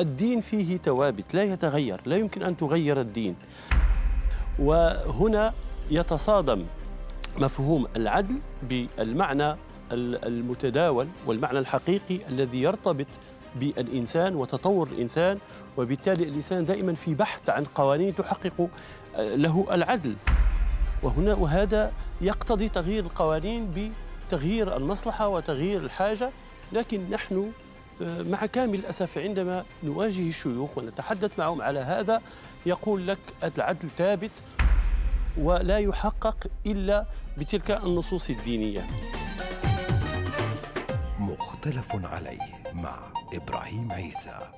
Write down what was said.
الدين فيه توابت لا يتغير لا يمكن أن تغير الدين. وهنا يتصادم مفهوم العدل بالمعنى المتداول والمعنى الحقيقي الذي يرتبط بالإنسان وتطور الإنسان وبالتالي الإنسان دائما في بحث عن قوانين تحقق له العدل. وهنا وهذا يقتضي تغيير القوانين بتغيير المصلحة وتغيير الحاجة. لكن نحن مع كامل الأسف عندما نواجه الشيوخ ونتحدث معهم على هذا يقول لك العدل ثابت ولا يحقق إلا بتلك النصوص الدينية. مختلف عليه مع إبراهيم عيسى.